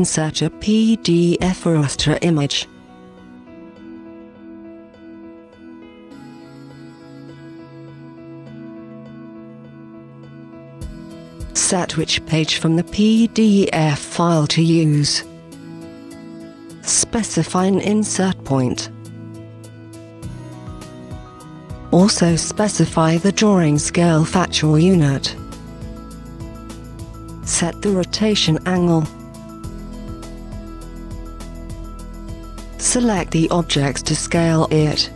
Insert a PDF raster image. Set which page from the PDF file to use. Specify an insert point. Also specify the drawing scale factor unit. Set the rotation angle. Select the objects to scale it.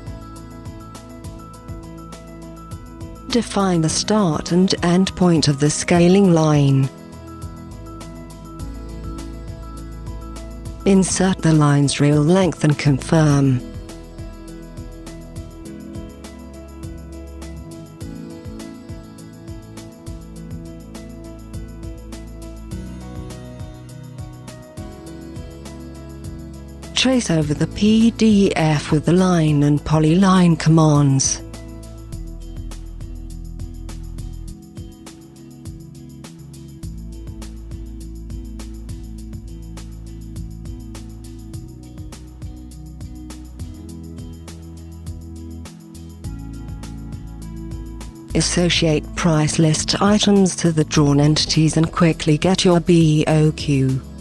Define the start and end point of the scaling line. Insert the line's real length and confirm. Trace over the PDF with the line and polyline commands. Associate price list items to the drawn entities and quickly get your BOQ.